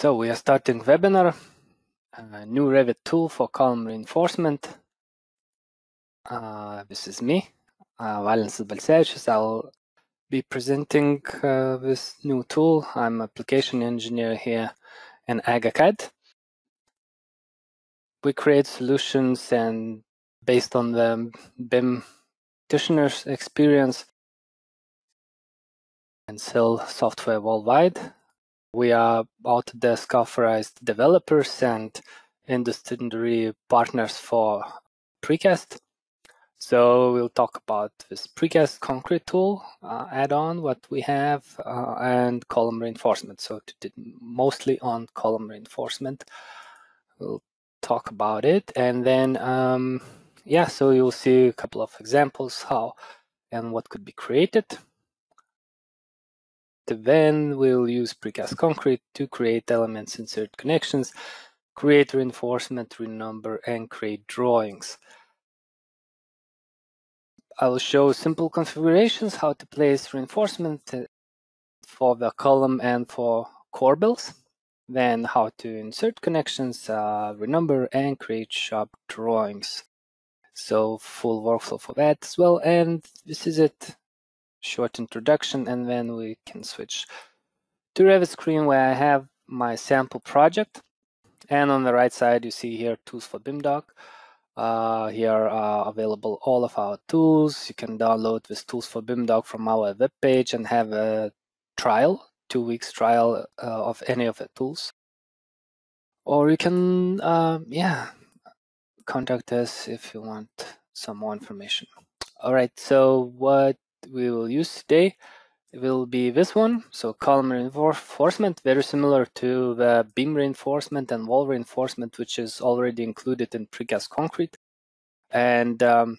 So we are starting webinar, a new Revit tool for column reinforcement. Uh, this is me, uh, Valensas Balsevicius. I'll be presenting uh, this new tool. I'm application engineer here in AgaCAD. We create solutions and based on the BIM practitioner's experience and sell software worldwide. We are Autodesk authorized developers and industry partners for precast. So we'll talk about this precast concrete tool uh, add-on, what we have, uh, and column reinforcement. So mostly on column reinforcement, we'll talk about it, and then um, yeah, so you'll see a couple of examples how and what could be created. Then we'll use precast concrete to create elements, insert connections, create reinforcement, renumber, and create drawings. I will show simple configurations, how to place reinforcement for the column and for corbels, then how to insert connections, uh, renumber, and create shop drawings. So full workflow for that as well. And this is it. Short introduction, and then we can switch to Revit screen where I have my sample project. And on the right side, you see here tools for BIMDoc. Uh, here are available all of our tools. You can download this tools for BIMDoc from our web page and have a trial, two weeks trial uh, of any of the tools. Or you can, uh, yeah, contact us if you want some more information. All right, so what we will use today will be this one. So column reinforcement, very similar to the beam reinforcement and wall reinforcement, which is already included in precast concrete. And um,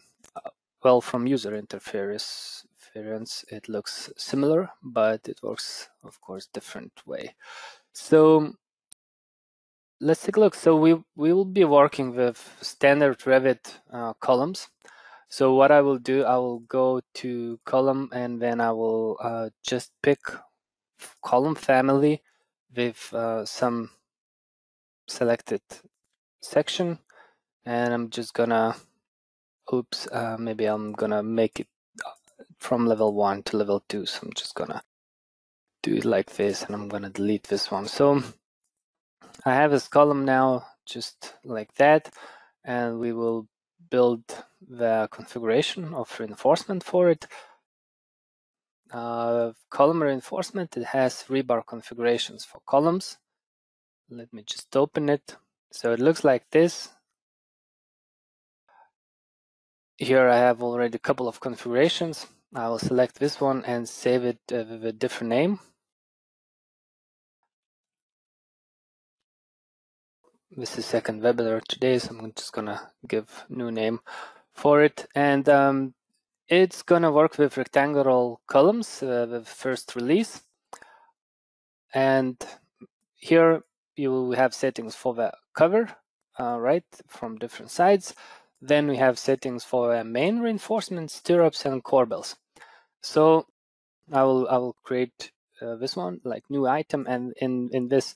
well, from user interference, it looks similar, but it works, of course, different way. So let's take a look. So we, we will be working with standard Revit uh, columns. So what I will do, I will go to column and then I will uh, just pick column family with uh, some selected section. And I'm just gonna, oops, uh, maybe I'm gonna make it uh, from level one to level two. So I'm just gonna do it like this and I'm gonna delete this one. So I have this column now just like that, and we will build the configuration of reinforcement for it. Uh, column reinforcement, it has rebar configurations for columns. Let me just open it. So it looks like this. Here I have already a couple of configurations. I will select this one and save it uh, with a different name. this is second webinar today, so I'm just gonna give new name for it. And um, it's gonna work with rectangular columns, uh, the first release. And here you have settings for the cover, uh, right, from different sides. Then we have settings for main reinforcement, stirrups, and corbels. So I will I will create uh, this one like new item, and in in this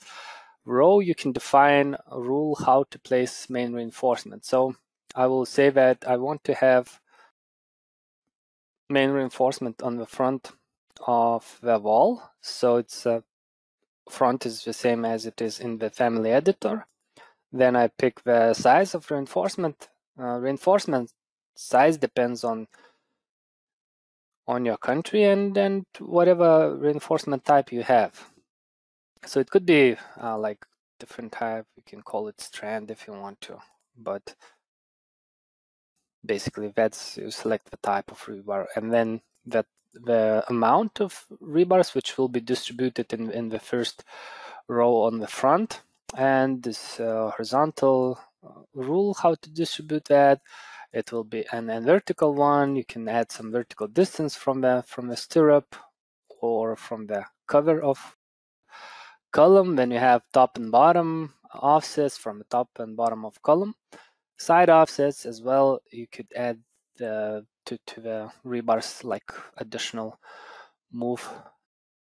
row, you can define a rule how to place main reinforcement. So I will say that I want to have main reinforcement on the front of the wall. So it's uh, front is the same as it is in the family editor. Then I pick the size of reinforcement. Uh, reinforcement size depends on on your country and and whatever reinforcement type you have. So it could be uh, like different type. You can call it strand if you want to, but basically that's you select the type of rebar and then that the amount of rebars which will be distributed in, in the first row on the front and this uh, horizontal uh, rule how to distribute that. It will be an, an vertical one. You can add some vertical distance from the from the stirrup or from the cover of column, then you have top and bottom offsets from the top and bottom of column. Side offsets as well, you could add the, to, to the rebars like additional move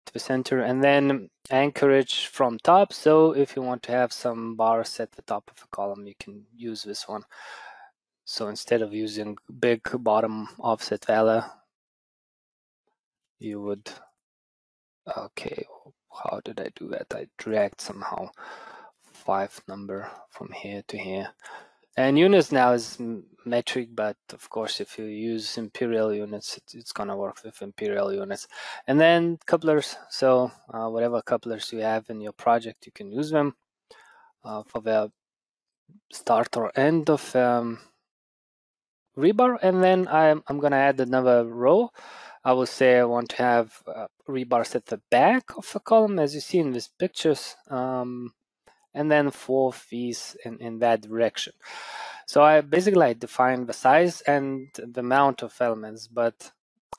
to the center and then anchorage from top. So if you want to have some bars at the top of a column, you can use this one. So instead of using big bottom offset value, you would, okay, how did I do that? I dragged somehow five number from here to here. And units now is metric, but of course, if you use imperial units, it, it's gonna work with imperial units. And then couplers, so uh, whatever couplers you have in your project, you can use them uh, for the start or end of um, rebar. And then I'm, I'm gonna add another row. I will say I want to have uh, rebars at the back of the column, as you see in these pictures. Um, and then four fees in, in that direction. So I basically I define the size and the amount of elements, but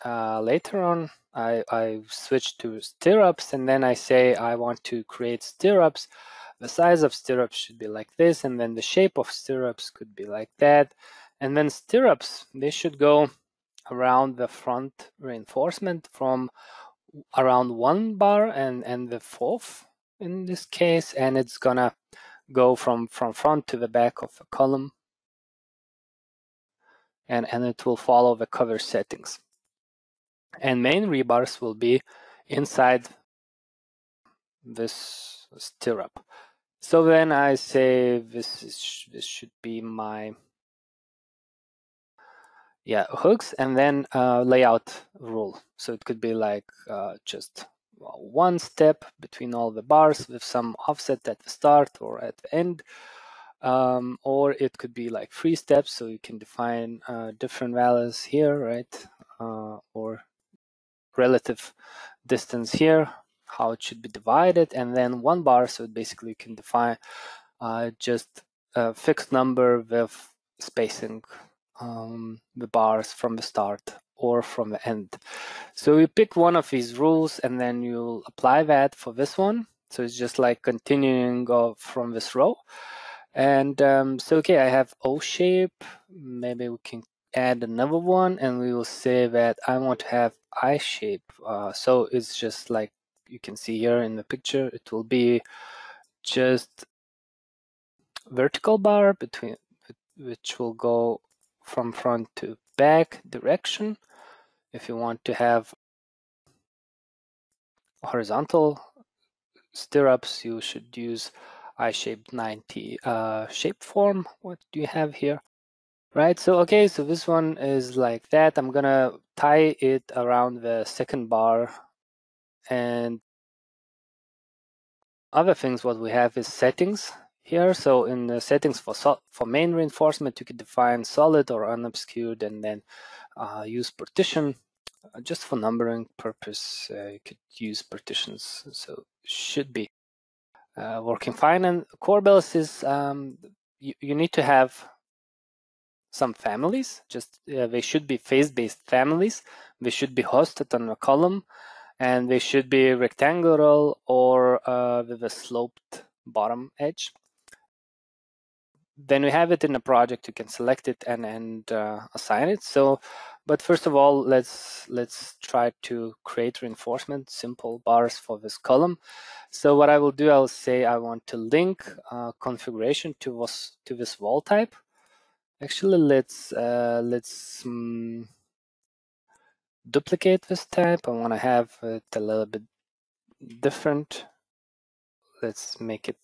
uh, later on I, I switch to stirrups and then I say I want to create stirrups. The size of stirrups should be like this and then the shape of stirrups could be like that. And then stirrups, they should go around the front reinforcement from around one bar and, and the fourth in this case, and it's gonna go from, from front to the back of the column. And, and it will follow the cover settings. And main rebars will be inside this stirrup. So then I say this is this should be my yeah hooks and then uh, layout rule. So it could be like uh, just one step between all the bars with some offset at the start or at the end. Um, or it could be like three steps, so you can define uh, different values here, right? Uh, or relative distance here, how it should be divided, and then one bar, so basically you can define uh, just a fixed number with spacing um, the bars from the start or from the end. So you pick one of these rules and then you'll apply that for this one. So it's just like continuing from this row. And um, so, okay, I have O shape. Maybe we can add another one and we will say that I want to have I shape. Uh, so it's just like you can see here in the picture, it will be just vertical bar between which will go from front to back direction. If you want to have horizontal stirrups, you should use I-shaped 90 uh, shape form. What do you have here? Right, so okay, so this one is like that. I'm gonna tie it around the second bar and other things what we have is settings here. So in the settings for for main reinforcement, you could define solid or unobscured and then uh, use partition. Uh, just for numbering purpose, uh, you could use partitions. So should be uh, working fine. And Corbels is um, you, you need to have some families. Just they should be face-based families. They should be hosted on a column, and they should be rectangular or uh, with a sloped bottom edge then we have it in a project you can select it and and uh, assign it. So but first of all let's let's try to create reinforcement simple bars for this column. So what i will do i'll say i want to link uh, configuration to this to this wall type. Actually let's uh, let's um, duplicate this type. I want to have it a little bit different. Let's make it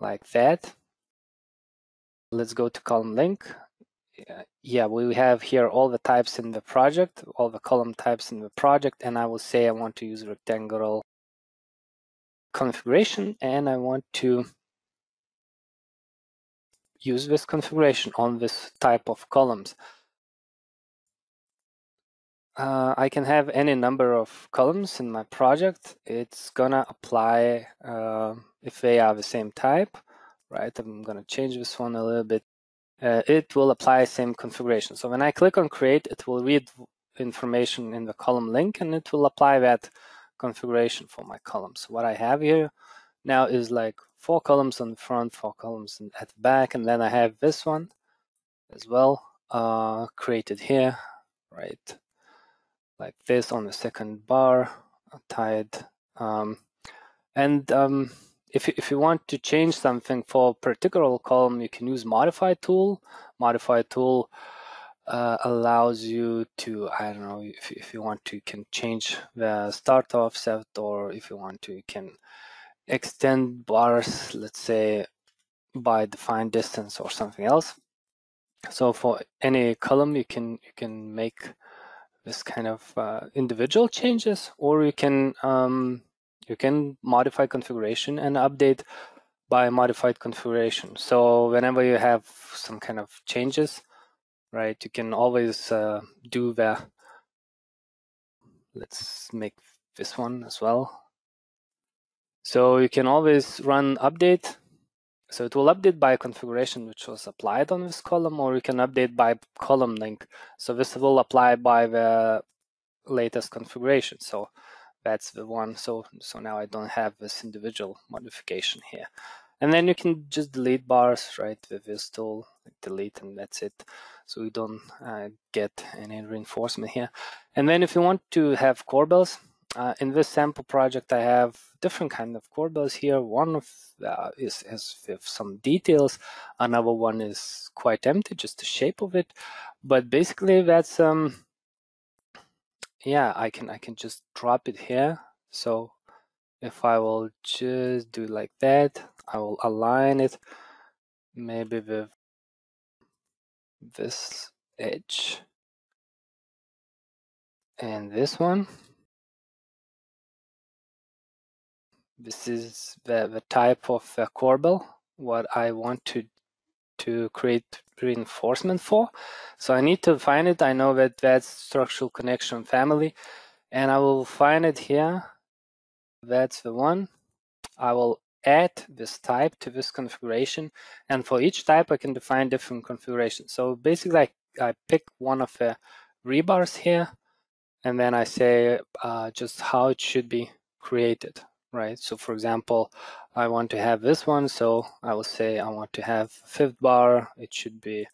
like that let's go to column link. Yeah, we have here all the types in the project, all the column types in the project, and I will say I want to use rectangular configuration and I want to use this configuration on this type of columns. Uh, I can have any number of columns in my project. It's gonna apply uh, if they are the same type right? I'm going to change this one a little bit. Uh, it will apply same configuration. So when I click on create, it will read information in the column link and it will apply that configuration for my columns. So what I have here now is like four columns on the front, four columns at the back, and then I have this one as well uh, created here, right? Like this on the second bar, tied Um, and um, if, if you want to change something for a particular column, you can use modify tool. Modify tool uh, allows you to, I don't know, if, if you want to, you can change the start offset or if you want to, you can extend bars, let's say by defined distance or something else. So for any column, you can you can make this kind of uh, individual changes, or you can um, you can modify configuration and update by modified configuration. So whenever you have some kind of changes, right, you can always uh, do the. Let's make this one as well. So you can always run update so it will update by configuration which was applied on this column, or you can update by column link. So this will apply by the latest configuration. So that's the one. So, so now I don't have this individual modification here. And then you can just delete bars, right, with this tool, delete, and that's it. So we don't uh, get any reinforcement here. And then if you want to have corbels, uh, in this sample project, I have different kind of corbels here. One of uh, is, is with some details. Another one is quite empty, just the shape of it. But basically, that's um, yeah, I can I can just drop it here. So if I will just do like that, I will align it maybe with this edge and this one. This is the, the type of corbel, what I want to, to create reinforcement for. So I need to find it. I know that that's structural connection family, and I will find it here. That's the one. I will add this type to this configuration. And for each type, I can define different configurations. So basically, I, I pick one of the rebars here, and then I say uh, just how it should be created right? So for example, I want to have this one, so I will say I want to have fifth bar. It should be,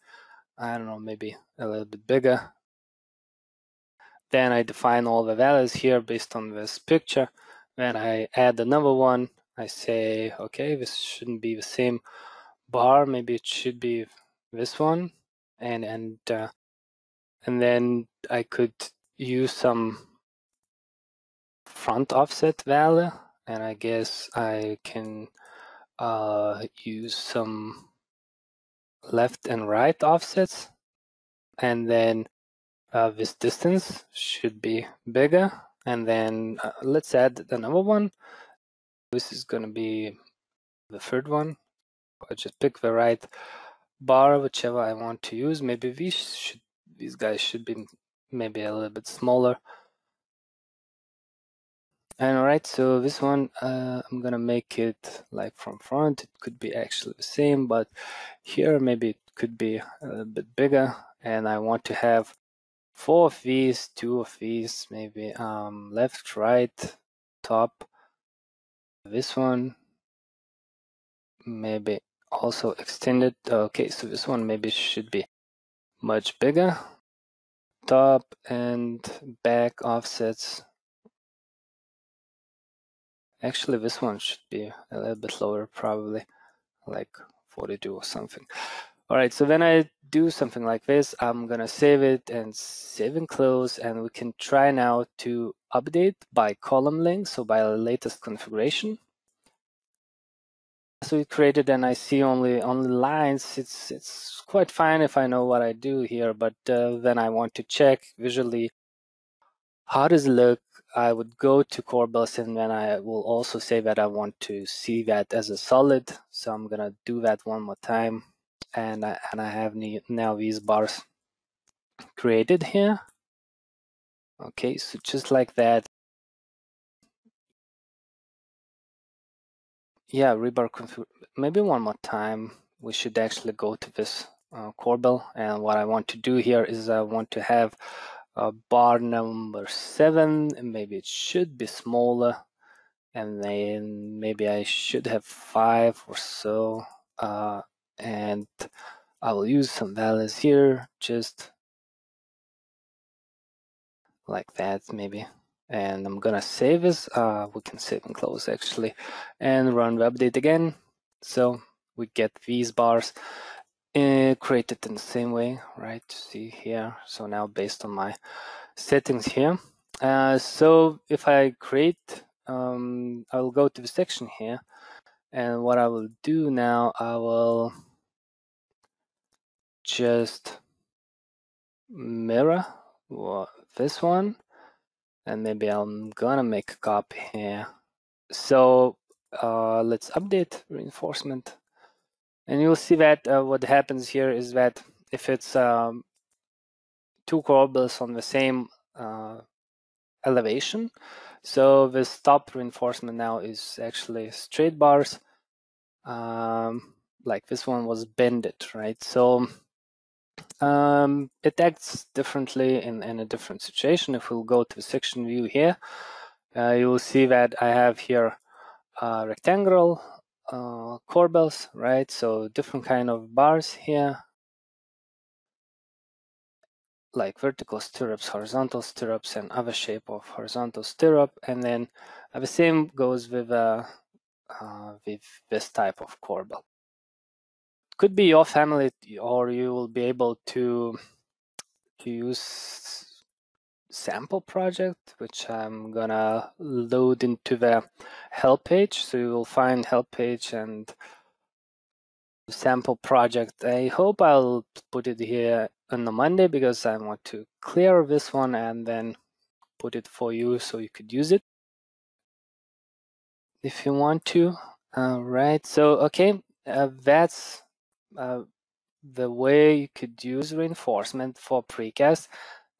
I don't know, maybe a little bit bigger. Then I define all the values here based on this picture. Then I add another one. I say, okay, this shouldn't be the same bar. Maybe it should be this one. And, and, uh, and then I could use some front offset value and I guess I can uh, use some left and right offsets and then uh, this distance should be bigger and then uh, let's add another one. This is going to be the third one. I just pick the right bar whichever I want to use. Maybe these should these guys should be maybe a little bit smaller and all right, so this one, uh, I'm gonna make it like from front. It could be actually the same, but here maybe it could be a bit bigger. And I want to have four of these, two of these, maybe um, left, right, top. This one, maybe also extended. Okay, so this one maybe should be much bigger. Top and back offsets Actually, this one should be a little bit lower, probably like 42 or something. All right, so when I do something like this, I'm gonna save it and save and close, and we can try now to update by column link, so by the latest configuration. So we created and I see only only lines. It's it's quite fine if I know what I do here, but uh, then I want to check visually how does it look I would go to Corbels and then I will also say that I want to see that as a solid. So I'm gonna do that one more time. And I, and I have now these bars created here. Okay, so just like that. Yeah, rebar config. Maybe one more time. We should actually go to this uh, Corbel. And what I want to do here is I want to have uh, bar number seven maybe it should be smaller and then maybe I should have five or so uh, and I will use some values here just like that maybe and I'm gonna save this. Uh, we can save and close actually, and run the update again. So we get these bars uh, created in the same way, right? See here. So now based on my settings here. Uh, so if I create, um, I will go to the section here, and what I will do now, I will just mirror this one and maybe I'm gonna make a copy here. So uh, let's update reinforcement. And you'll see that uh, what happens here is that if it's um, two corbels on the same uh, elevation, so this top reinforcement now is actually straight bars, um, like this one was bended, right? So um, it acts differently in, in a different situation. If we'll go to the section view here, uh, you will see that I have here uh, rectangular uh, corbels, right? So different kind of bars here, like vertical stirrups, horizontal stirrups, and other shape of horizontal stirrup. And then uh, the same goes with, uh, uh, with this type of corbel could be your family or you will be able to, to use sample project which I'm gonna load into the help page. So you will find help page and sample project. I hope I'll put it here on the Monday because I want to clear this one and then put it for you so you could use it. If you want to. All right so okay uh, that's uh, the way you could use reinforcement for precast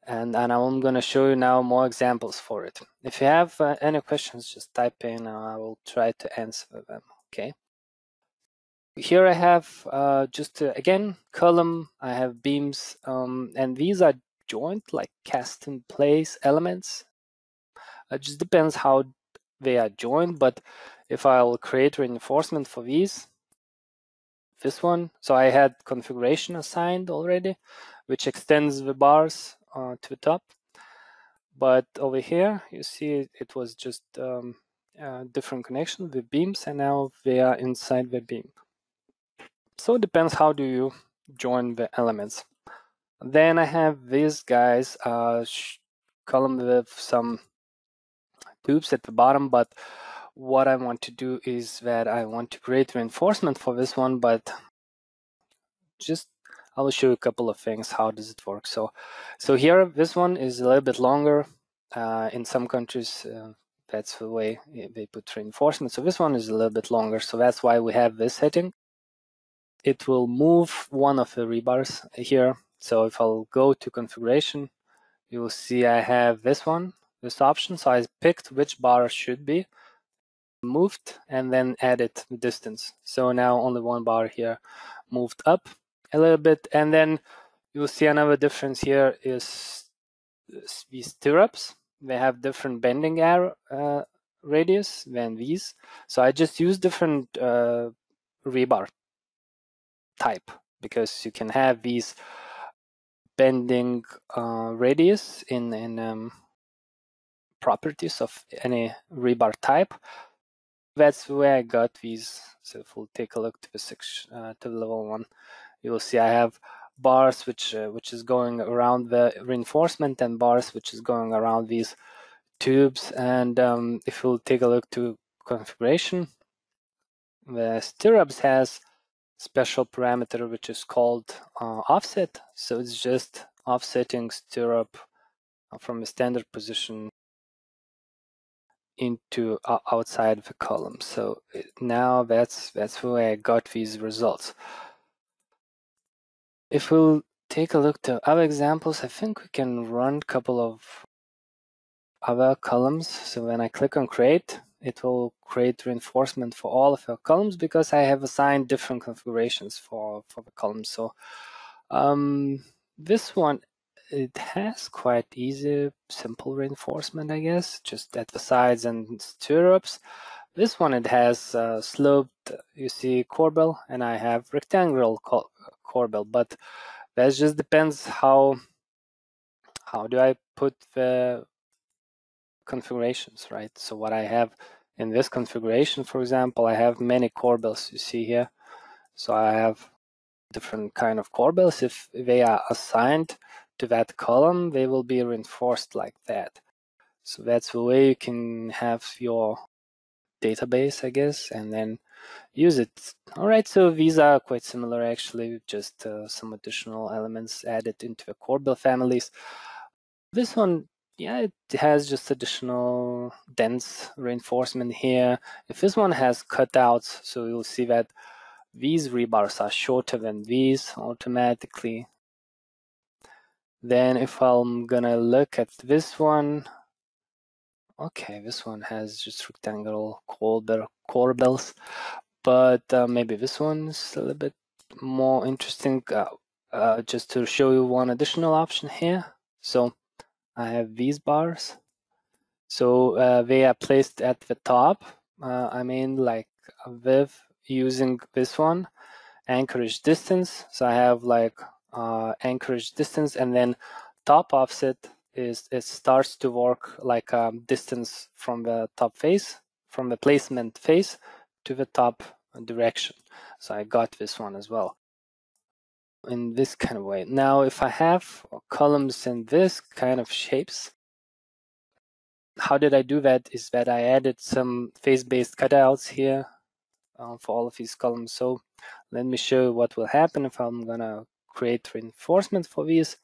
and, and I'm going to show you now more examples for it. If you have uh, any questions, just type in and I will try to answer them, okay? Here I have uh, just, uh, again, column, I have beams, um, and these are joint, like cast in place elements. It just depends how they are joined, but if I'll create reinforcement for these, this one. So I had configuration assigned already, which extends the bars uh, to the top. But over here, you see it was just um, a different connection with beams, and now they are inside the beam. So it depends how do you join the elements. Then I have these guys uh, column with some tubes at the bottom, but what I want to do is that I want to create reinforcement for this one, but just I will show you a couple of things. How does it work? So, so here this one is a little bit longer. Uh, in some countries, uh, that's the way they put reinforcement. So this one is a little bit longer. So that's why we have this setting. It will move one of the rebars here. So if I'll go to configuration, you will see I have this one, this option. So I picked which bar should be moved and then added the distance. So now only one bar here moved up a little bit. And then you'll see another difference here is these stirrups. They have different bending air uh, radius than these. So I just use different uh, rebar type because you can have these bending uh, radius in, in um, properties of any rebar type that's where I got these. So if we'll take a look to the section, uh, to the level one, you will see I have bars which uh, which is going around the reinforcement and bars which is going around these tubes. And um, if we'll take a look to configuration, the stirrups has special parameter which is called uh, offset. So it's just offsetting stirrup from a standard position into uh, outside the column. So now that's that's where I got these results. If we'll take a look to other examples, I think we can run a couple of other columns. So when I click on create, it will create reinforcement for all of our columns because I have assigned different configurations for, for the columns. So um, this one it has quite easy, simple reinforcement, I guess, just at the sides and stirrups. This one, it has uh, sloped, you see, corbel, and I have rectangular corbel, but that just depends how how do I put the configurations, right? So what I have in this configuration, for example, I have many corbels you see here. So I have different kind of corbels. If they are assigned to that column, they will be reinforced like that. So that's the way you can have your database, I guess, and then use it. All right, so these are quite similar actually, just uh, some additional elements added into the corbel families. This one, yeah, it has just additional dense reinforcement here. If this one has cutouts, so you'll see that these rebars are shorter than these automatically. Then if I'm gonna look at this one, okay, this one has just rectangular corbel, corbels, but uh, maybe this one's a little bit more interesting. Uh, uh, just to show you one additional option here. So I have these bars. So uh, they are placed at the top. Uh, I mean, like with using this one, anchorage distance. So I have like uh, anchorage distance and then top offset is it starts to work like a distance from the top face, from the placement face to the top direction. So I got this one as well in this kind of way. Now, if I have columns in this kind of shapes, how did I do that is that I added some face-based cutouts here uh, for all of these columns. So let me show you what will happen if I'm gonna create reinforcement for these.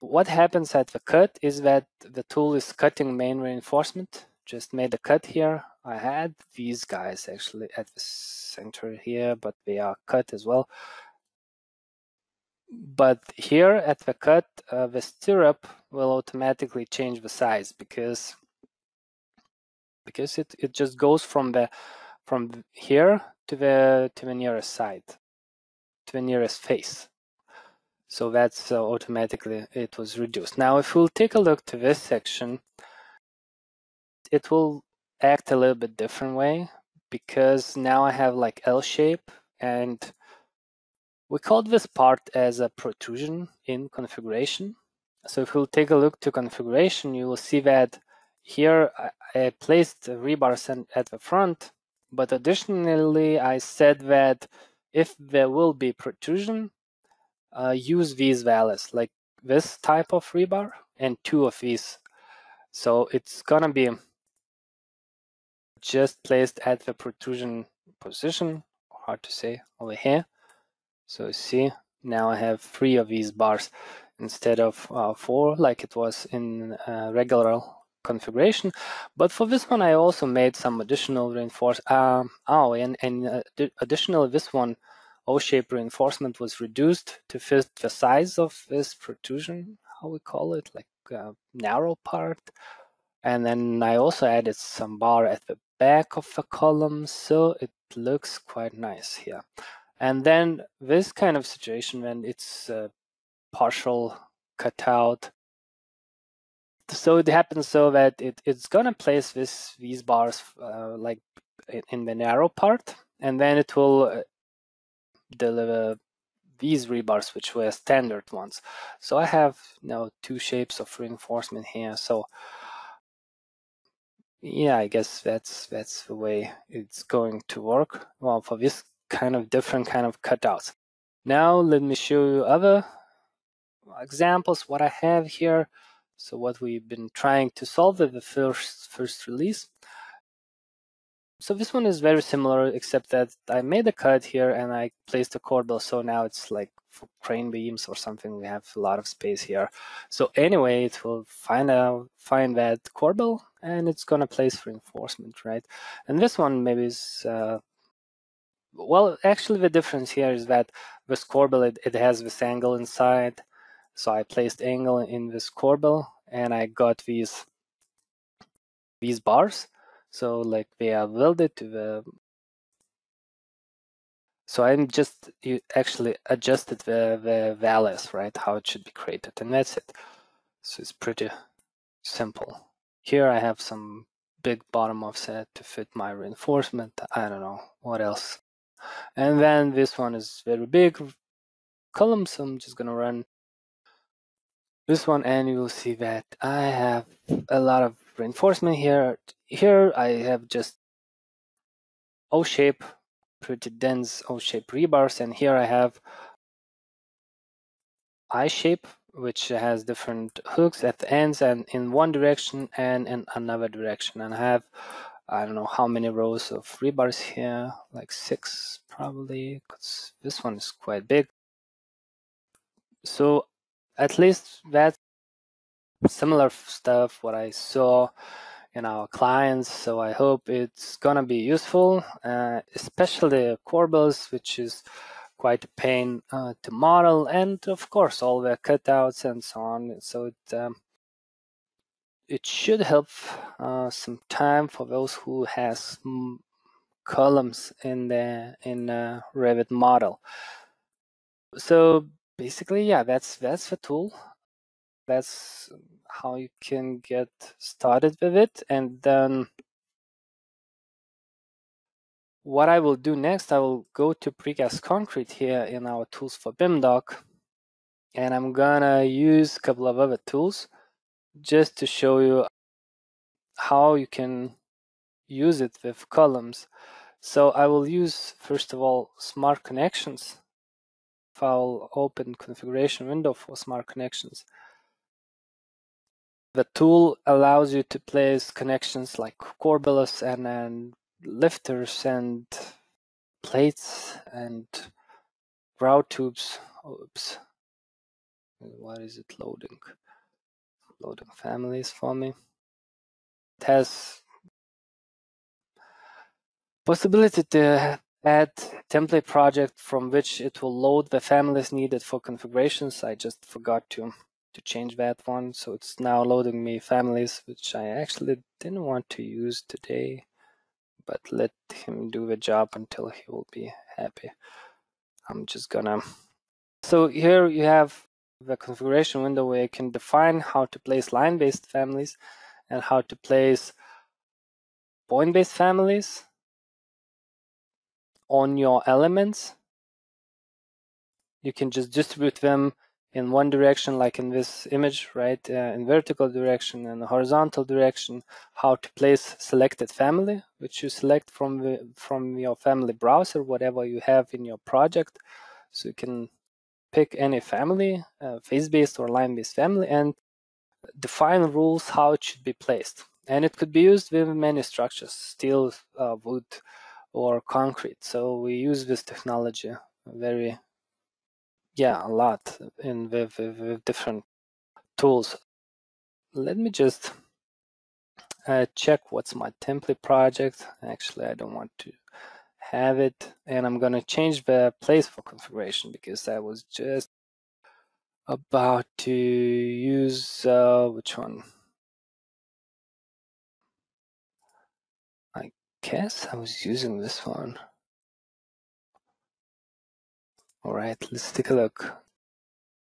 What happens at the cut is that the tool is cutting main reinforcement. Just made a cut here. I had these guys actually at the center here, but they are cut as well. But here at the cut, uh, the stirrup will automatically change the size because because it, it just goes from the from here to the to the nearest side, to the nearest face. So that's uh, automatically it was reduced. Now, if we'll take a look to this section, it will act a little bit different way because now I have like L shape and we called this part as a protrusion in configuration. So if we'll take a look to configuration, you will see that here I, I placed rebar at the front, but additionally I said that if there will be protrusion, uh, use these values like this type of rebar and two of these. So it's gonna be just placed at the protrusion position, hard to say, over here. So see, now I have three of these bars instead of uh, four like it was in uh, regular configuration. But for this one, I also made some additional reinforce. Um, oh, and, and uh, additionally, this one O-shape reinforcement was reduced to fit the size of this protrusion, how we call it, like uh, narrow part. And then I also added some bar at the back of the column, so it looks quite nice here. And then this kind of situation when it's uh, partial cutout, so it happens so that it, it's gonna place this these bars uh, like in the narrow part, and then it will deliver these rebars, which were standard ones. So I have now two shapes of reinforcement here. So yeah, I guess that's that's the way it's going to work. Well, for this kind of different kind of cutouts. Now let me show you other examples, what I have here. So what we've been trying to solve with the first first release. So this one is very similar, except that I made a cut here and I placed a corbel. So now it's like crane beams or something. We have a lot of space here. So anyway, it will find out find that corbel and it's gonna place reinforcement, right? And this one maybe is uh, well, actually the difference here is that this corbel it, it has this angle inside. So I placed angle in this corbel and I got these these bars so like they are welded to the so I'm just you actually adjusted the, the values, right? How it should be created, and that's it. So it's pretty simple. Here I have some big bottom offset to fit my reinforcement. I don't know what else. And then this one is very big column, so I'm just gonna run this one and you will see that I have a lot of reinforcement here. Here I have just O-shape, pretty dense O-shape rebars and here I have I-shape which has different hooks at the ends and in one direction and in another direction. And I have I don't know how many rows of rebars here like six probably because this one is quite big. So at least that's similar stuff what I saw in our clients. So I hope it's gonna be useful, uh, especially corbels, which is quite a pain uh, to model, and of course all the cutouts and so on. So it um, it should help uh, some time for those who has columns in the in a Revit model. So basically, yeah, that's that's the tool that's how you can get started with it. And then what I will do next, I will go to precast concrete here in our tools for BIMDoc. And I'm gonna use a couple of other tools just to show you how you can use it with columns. So I will use, first of all, smart connections. I'll open configuration window for smart connections. The tool allows you to place connections like corbels and, and lifters and plates and grout tubes. Oops. What is it loading? Loading families for me. It has possibility to add template project from which it will load the families needed for configurations. I just forgot to to change that one. So it's now loading me families, which I actually didn't want to use today, but let him do the job until he will be happy. I'm just gonna. So here you have the configuration window where you can define how to place line-based families and how to place point-based families on your elements. You can just distribute them in one direction, like in this image, right, uh, in vertical direction and horizontal direction, how to place selected family, which you select from the, from your family browser, whatever you have in your project. So you can pick any family, uh, face-based or line-based family, and define rules how it should be placed. And it could be used with many structures, steel, uh, wood, or concrete. So we use this technology very yeah, a lot in with, with, with different tools. Let me just uh, check what's my template project. Actually, I don't want to have it. And I'm going to change the place for configuration because I was just about to use, uh, which one? I guess I was using this one. All right, let's take a look.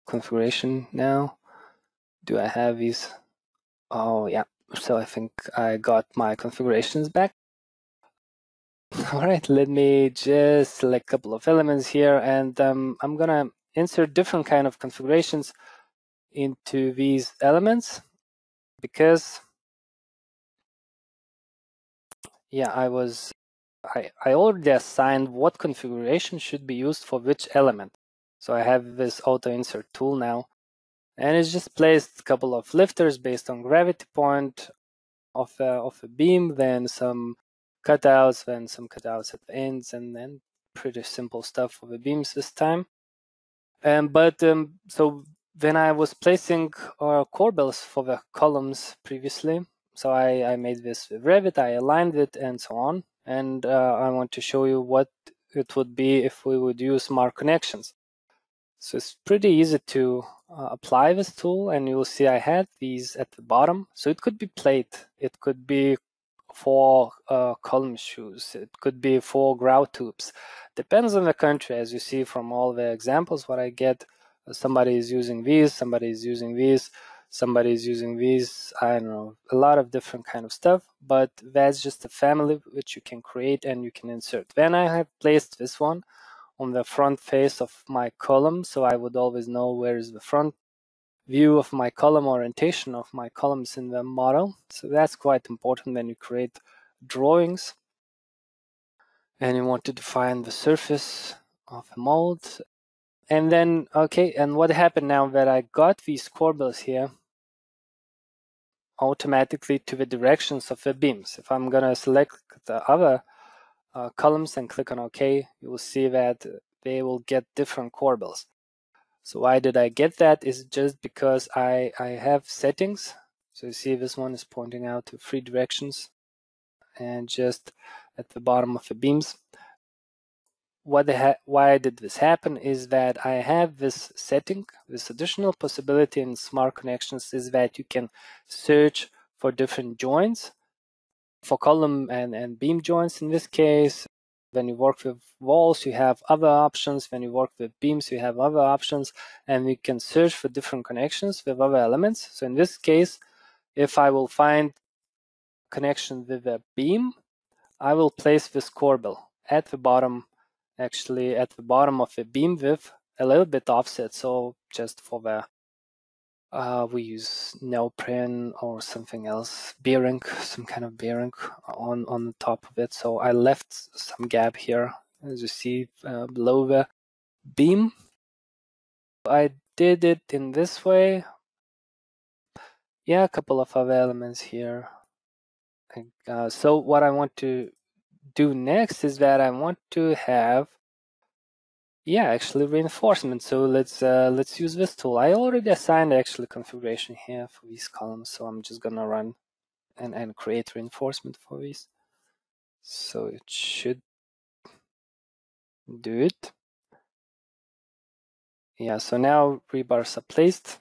Configuration now. Do I have these? Oh, yeah. So I think I got my configurations back. All right, let me just select a couple of elements here and um, I'm gonna insert different kind of configurations into these elements because yeah, I was I, I already assigned what configuration should be used for which element. So I have this auto insert tool now and it's just placed a couple of lifters based on gravity point of a, of a beam, then some cutouts, then some cutouts at the ends, and then pretty simple stuff for the beams this time. Um, but um, so when I was placing uh, corbels for the columns previously, so I, I made this with Revit, I aligned it and so on and uh, I want to show you what it would be if we would use smart connections. So it's pretty easy to uh, apply this tool and you'll see I had these at the bottom. So it could be plate, it could be for uh, column shoes, it could be for grout tubes. Depends on the country as you see from all the examples what I get. Somebody is using these, somebody is using these somebody's using these i don't know a lot of different kind of stuff but that's just a family which you can create and you can insert then i have placed this one on the front face of my column so i would always know where is the front view of my column orientation of my columns in the model. So that's quite important when you create drawings and you want to define the surface of a mold. And then, okay, and what happened now that I got these corbels here automatically to the directions of the beams. If I'm gonna select the other uh, columns and click on OK, you will see that they will get different corbels. So why did I get that is just because I, I have settings. So you see this one is pointing out to three directions and just at the bottom of the beams. What the why did this happen is that I have this setting, this additional possibility in smart connections is that you can search for different joints for column and, and beam joints in this case when you work with walls, you have other options. When you work with beams, you have other options. And we can search for different connections with other elements. So in this case, if I will find connection with a beam, I will place this corbel at the bottom, actually at the bottom of the beam with a little bit offset. So just for the uh, we use neoprene or something else, bearing, some kind of bearing on, on the top of it. So I left some gap here, as you see uh, below the beam. I did it in this way. Yeah, a couple of other elements here. Uh, so what I want to do next is that I want to have yeah, actually reinforcement. So let's uh, let's use this tool. I already assigned actually configuration here for these columns, so I'm just gonna run and, and create reinforcement for these. So it should do it. Yeah, so now rebars are placed.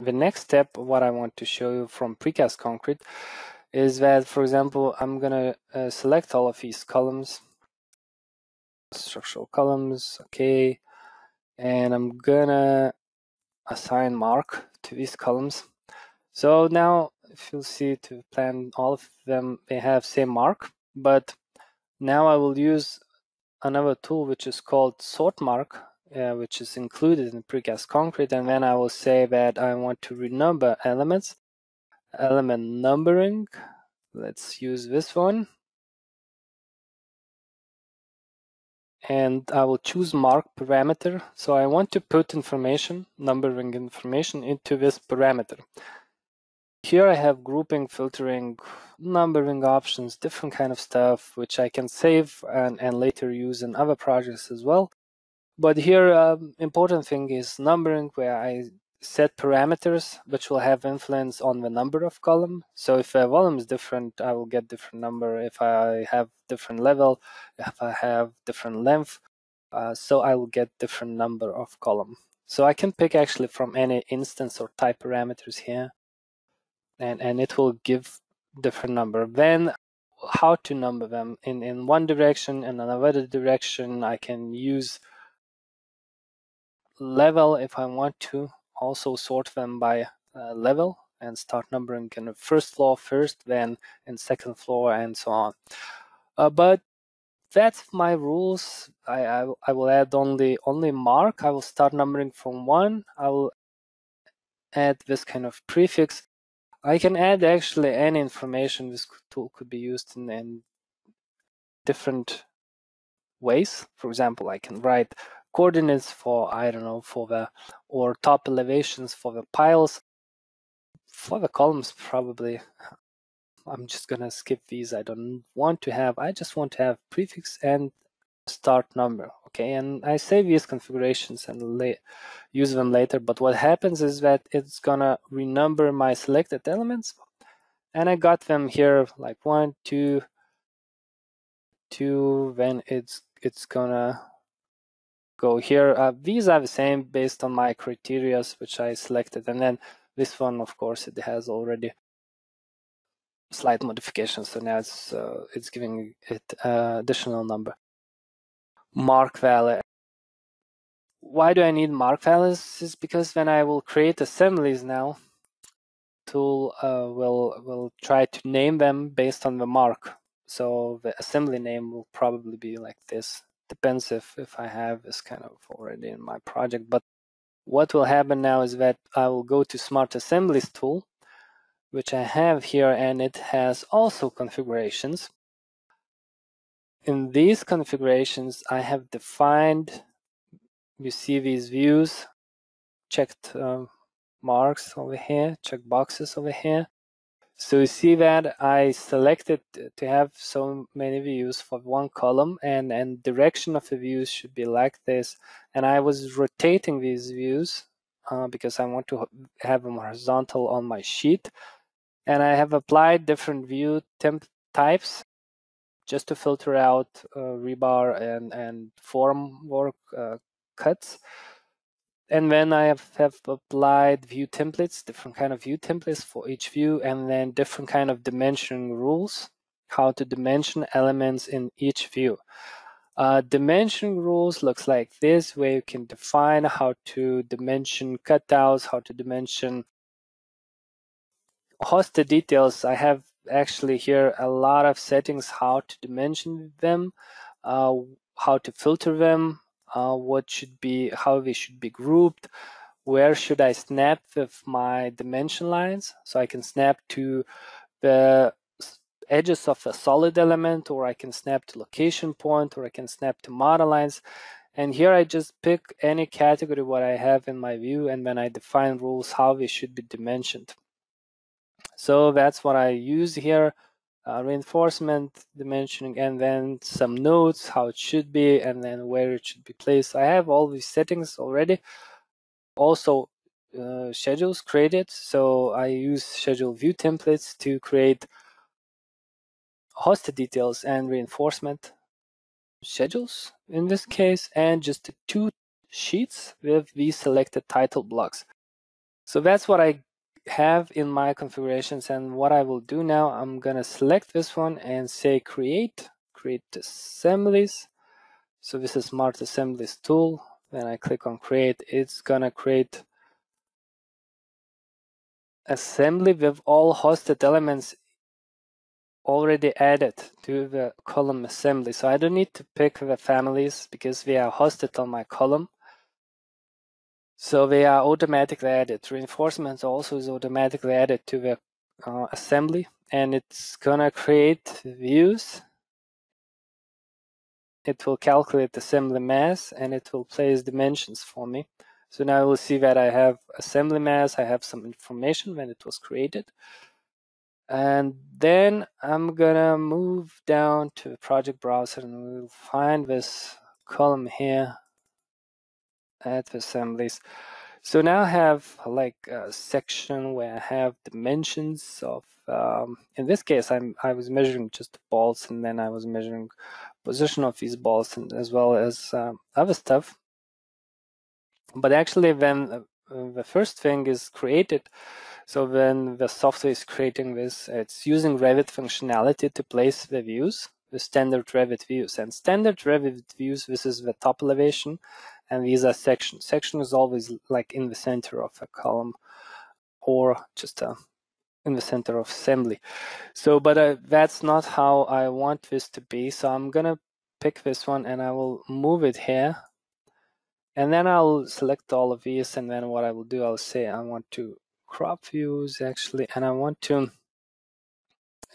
The next step, what I want to show you from precast concrete is that, for example, I'm gonna uh, select all of these columns, structural columns, okay, and I'm gonna assign mark to these columns. So now, if you'll see to plan, all of them, they have same mark, but now I will use another tool which is called SortMark, uh, which is included in precast concrete, and then I will say that I want to renumber elements element numbering. Let's use this one. And I will choose mark parameter. So I want to put information, numbering information into this parameter. Here I have grouping, filtering, numbering options, different kind of stuff, which I can save and, and later use in other projects as well. But here, um, important thing is numbering, where I set parameters which will have influence on the number of column. So if a volume is different, I will get different number. If I have different level, if I have different length, uh, so I will get different number of column. So I can pick actually from any instance or type parameters here, and and it will give different number. Then how to number them in in one direction and another direction. I can use level if I want to also sort them by uh, level and start numbering kind of first floor first, then in second floor, and so on. Uh, but that's my rules. I, I, I will add only only mark. I will start numbering from one. I will add this kind of prefix. I can add actually any information. This tool could be used in, in different ways. For example, I can write coordinates for, I don't know, for the, or top elevations for the piles. For the columns, probably, I'm just gonna skip these. I don't want to have, I just want to have prefix and start number, okay? And I save these configurations and use them later, but what happens is that it's gonna renumber my selected elements and I got them here like one, two, two, then it's it's gonna go here. Uh, these are the same based on my criteria, which I selected. And then this one, of course, it has already slight modifications. So now it's, uh, it's giving it uh, additional number. Mark value. Why do I need mark values? Is because when I will create assemblies now, tool uh, will will try to name them based on the mark. So the assembly name will probably be like this depends if, if I have this kind of already in my project. But what will happen now is that I will go to Smart Assemblies tool, which I have here, and it has also configurations. In these configurations, I have defined, you see these views, checked uh, marks over here, check boxes over here. So you see that I selected to have so many views for one column and, and direction of the views should be like this. And I was rotating these views uh, because I want to have them horizontal on my sheet. And I have applied different view temp types just to filter out uh, rebar and, and form work uh, cuts and then I have, have, applied view templates, different kind of view templates for each view, and then different kind of dimensioning rules, how to dimension elements in each view. Uh, dimension rules looks like this, where you can define how to dimension cutouts, how to dimension hosted details. I have actually here a lot of settings how to dimension them, uh, how to filter them, uh, what should be, how they should be grouped, where should I snap with my dimension lines. So I can snap to the edges of a solid element, or I can snap to location point, or I can snap to model lines. And here I just pick any category what I have in my view, and then I define rules how they should be dimensioned. So that's what I use here uh, reinforcement dimensioning and then some notes how it should be and then where it should be placed. I have all these settings already. Also uh, schedules created. So i use schedule view templates to create hosted details and reinforcement schedules in this case and just two sheets with these selected title blocks. So that's what i have in my configurations and what I will do now I'm gonna select this one and say create create assemblies. So this is smart assemblies tool. Then I click on create it's gonna create assembly with all hosted elements already added to the column assembly. So I don't need to pick the families because they are hosted on my column so they are automatically added. Reinforcements also is automatically added to the uh, assembly and it's gonna create views. It will calculate assembly mass and it will place dimensions for me. So now we'll see that I have assembly mass, I have some information when it was created. And then I'm gonna move down to the project browser and we'll find this column here add assemblies. So now I have like a section where I have dimensions of, um, in this case, I'm, I was measuring just balls and then I was measuring position of these balls and as well as um, other stuff. But actually when uh, the first thing is created, so when the software is creating this, it's using Revit functionality to place the views, the standard Revit views. And standard Revit views, this is the top elevation, and these are sections. Section is always like in the center of a column or just uh, in the center of assembly. So, but uh, that's not how I want this to be. So I'm gonna pick this one and I will move it here. And then I'll select all of these and then what I will do, I'll say I want to crop views actually, and I want to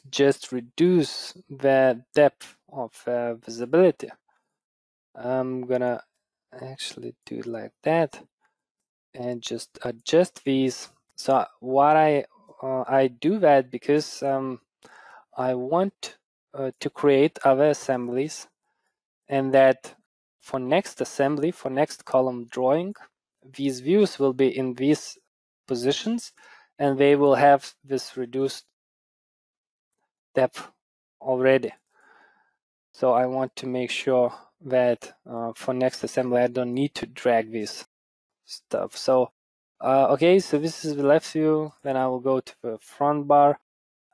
just reduce the depth of uh, visibility. I'm gonna actually do it like that and just adjust these. So what I uh, I do that because um, I want uh, to create other assemblies and that for next assembly for next column drawing these views will be in these positions and they will have this reduced depth already. So I want to make sure that uh, for next assembly I don't need to drag this stuff. So uh, okay, so this is the left view. Then I will go to the front bar,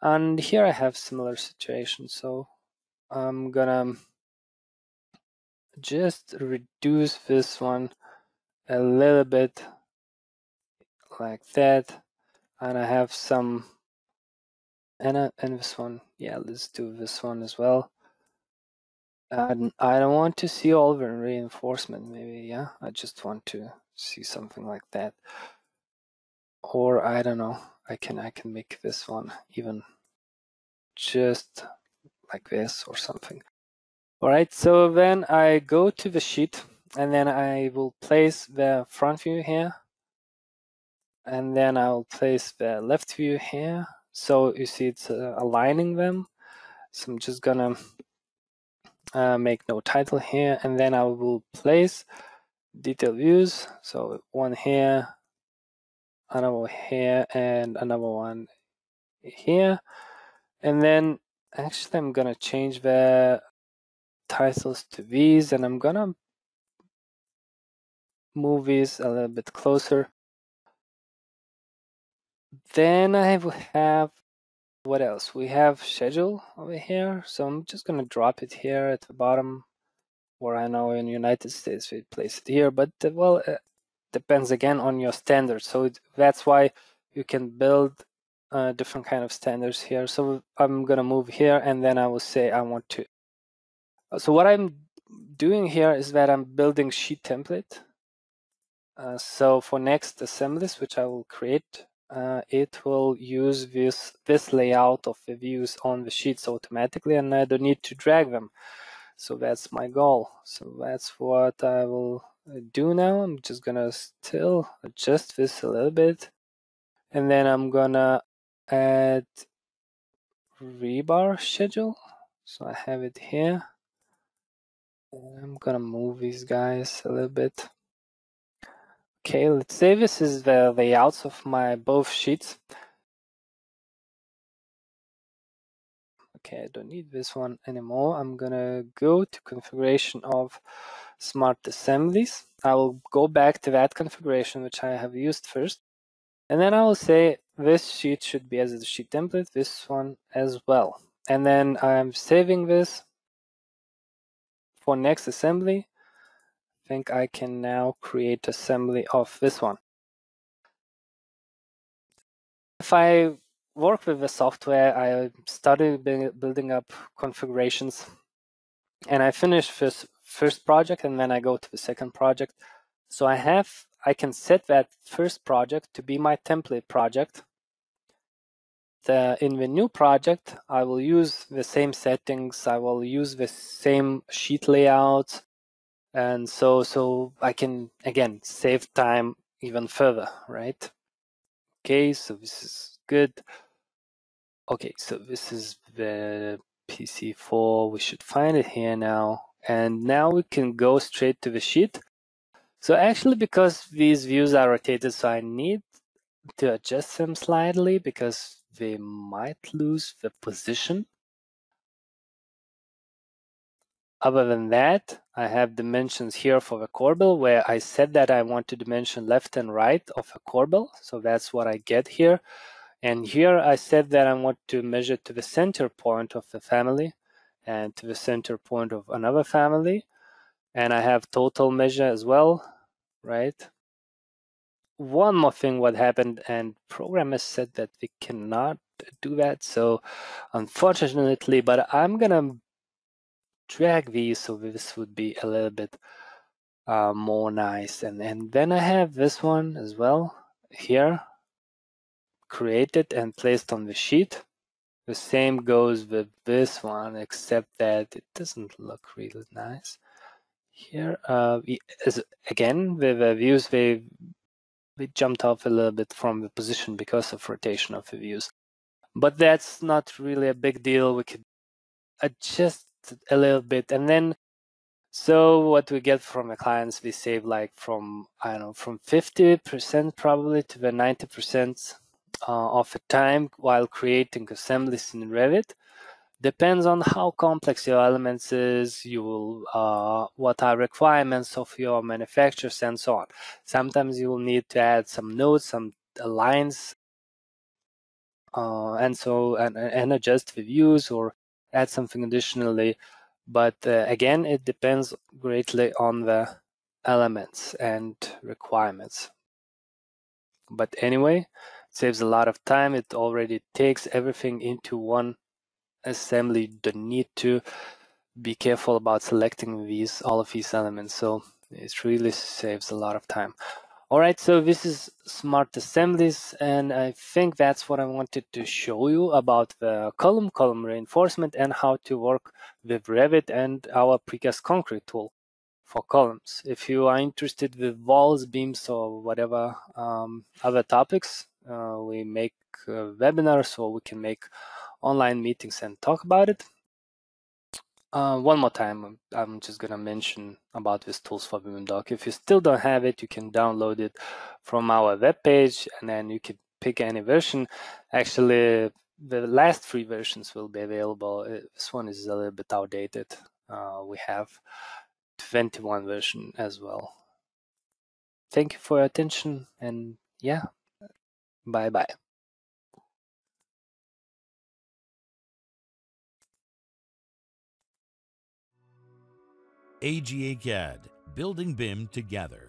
and here I have similar situation. So I'm gonna just reduce this one a little bit like that, and I have some and, uh, and this one. Yeah, let's do this one as well. And I don't want to see all the reinforcement, maybe, yeah? I just want to see something like that. Or I don't know, I can I can make this one even just like this or something. All right, so then I go to the sheet and then I will place the front view here. And then I'll place the left view here. So you see it's uh, aligning them. So I'm just gonna uh, make no title here and then I will place detail views. So one here, another here and another one here. And then actually I'm gonna change the titles to these and I'm gonna move these a little bit closer. Then I will have what else? We have schedule over here. So I'm just gonna drop it here at the bottom where I know in United States we place it here, but uh, well, it depends again on your standards. So that's why you can build uh, different kind of standards here. So I'm gonna move here and then I will say I want to. So what I'm doing here is that I'm building sheet template. Uh, so for next assemblies, which I will create, uh, it will use this this layout of the views on the sheets automatically, and I don't need to drag them. So that's my goal. So that's what I will uh, do now. I'm just gonna still adjust this a little bit, and then I'm gonna add rebar schedule. So I have it here. I'm gonna move these guys a little bit. Okay, let's say this is the layouts of my both sheets. Okay, I don't need this one anymore. I'm gonna go to configuration of smart assemblies. I will go back to that configuration which I have used first. And then I will say this sheet should be as a sheet template, this one as well. And then I'm saving this for next assembly. Think I can now create assembly of this one. If I work with the software, I started building up configurations and I finish this first project and then I go to the second project. So I have, I can set that first project to be my template project. The, in the new project, I will use the same settings. I will use the same sheet layouts and so so I can again save time even further, right? Okay, so this is good. Okay, so this is the PC4. We should find it here now. And now we can go straight to the sheet. So actually, because these views are rotated, so I need to adjust them slightly because they might lose the position. Other than that, I have dimensions here for the corbel where I said that I want to dimension left and right of a corbel. So that's what I get here. And here I said that I want to measure to the center point of the family and to the center point of another family. And I have total measure as well, right? One more thing what happened and programmers said that we cannot do that. So unfortunately, but I'm gonna drag these so this would be a little bit uh, more nice. And and then I have this one as well here created and placed on the sheet. The same goes with this one except that it doesn't look really nice. Here uh, as, again with the views they we jumped off a little bit from the position because of rotation of the views. But that's not really a big deal. We could adjust a little bit. And then so what we get from the clients we save like from i don't know from 50% probably to the 90% uh, of the time while creating assemblies in revit. Depends on how complex your elements is you will uh, what are requirements of your manufacturers and so on. Sometimes you will need to add some notes some lines uh, and so and, and adjust the views or add something additionally. But uh, again, it depends greatly on the elements and requirements. But anyway, it saves a lot of time. It already takes everything into one assembly. You don't need to be careful about selecting these all of these elements. So it really saves a lot of time. All right, so this is smart assemblies, and I think that's what I wanted to show you about the column, column reinforcement, and how to work with Revit and our precast concrete tool for columns. If you are interested with walls, beams, or whatever um, other topics, uh, we make uh, webinars or we can make online meetings and talk about it. Uh, one more time, I'm just gonna mention about these tools for BIM-Doc. If you still don't have it, you can download it from our webpage and then you can pick any version. Actually, the last three versions will be available. Uh, this one is a little bit outdated. Uh, we have 21 version as well. Thank you for your attention and yeah, bye bye. AGA CAD, building BIM together.